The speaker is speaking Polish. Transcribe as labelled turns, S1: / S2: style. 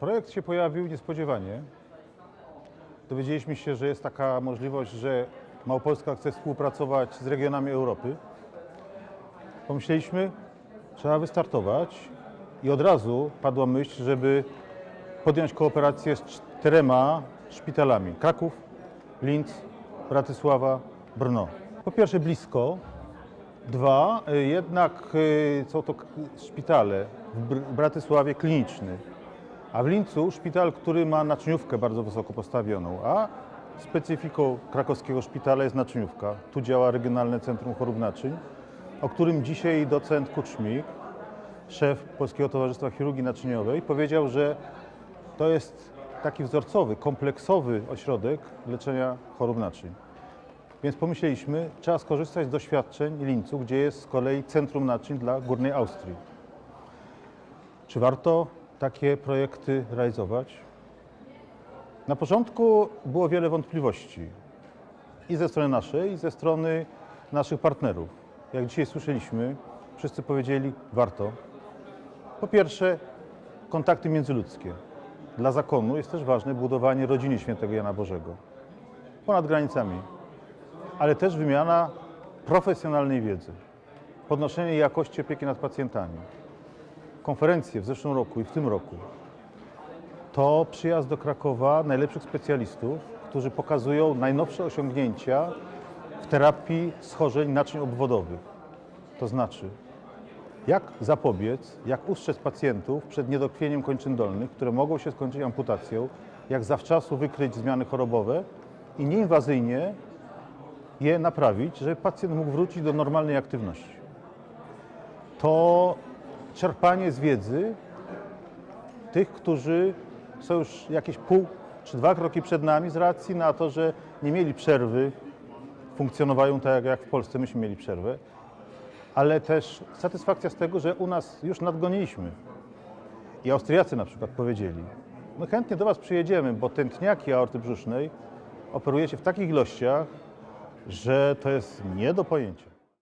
S1: Projekt się pojawił niespodziewanie. Dowiedzieliśmy się, że jest taka możliwość, że Małopolska chce współpracować z regionami Europy. Pomyśleliśmy, trzeba wystartować i od razu padła myśl, żeby podjąć kooperację z czterema szpitalami. Kraków, Linz, Bratysława, Brno. Po pierwsze blisko, Dwa, jednak y, są to szpitale w Br- Bratysławie kliniczny, a w Lincu szpital, który ma naczyniówkę bardzo wysoko postawioną, a specyfiką krakowskiego szpitala jest naczyniówka. Tu działa Regionalne Centrum Chorób Naczyń, o którym dzisiaj docent Kuczmik, szef Polskiego Towarzystwa Chirurgii Naczyniowej, powiedział, że to jest taki wzorcowy, kompleksowy ośrodek leczenia chorób naczyń. Więc pomyśleliśmy, trzeba skorzystać z doświadczeń Lincu, gdzie jest z kolei centrum naczyń dla Górnej Austrii. Czy warto takie projekty realizować? Na początku było wiele wątpliwości i ze strony naszej, i ze strony naszych partnerów. Jak dzisiaj słyszeliśmy, wszyscy powiedzieli warto. Po pierwsze, kontakty międzyludzkie. Dla zakonu jest też ważne budowanie rodziny świętego Jana Bożego ponad granicami ale też wymiana profesjonalnej wiedzy, podnoszenie jakości opieki nad pacjentami. Konferencje w zeszłym roku i w tym roku to przyjazd do Krakowa najlepszych specjalistów, którzy pokazują najnowsze osiągnięcia w terapii schorzeń naczyń obwodowych. To znaczy, jak zapobiec, jak ustrzec pacjentów przed niedokrwieniem kończyn dolnych, które mogą się skończyć amputacją, jak zawczasu wykryć zmiany chorobowe i nieinwazyjnie je naprawić, żeby pacjent mógł wrócić do normalnej aktywności. To czerpanie z wiedzy tych, którzy są już jakieś pół czy dwa kroki przed nami z racji na to, że nie mieli przerwy, funkcjonują tak jak w Polsce myśmy mieli przerwę, ale też satysfakcja z tego, że u nas już nadgoniliśmy. I Austriacy na przykład powiedzieli, my chętnie do Was przyjedziemy, bo tętniaki aorty brzusznej operujecie w takich ilościach, że to jest nie do pojęcia.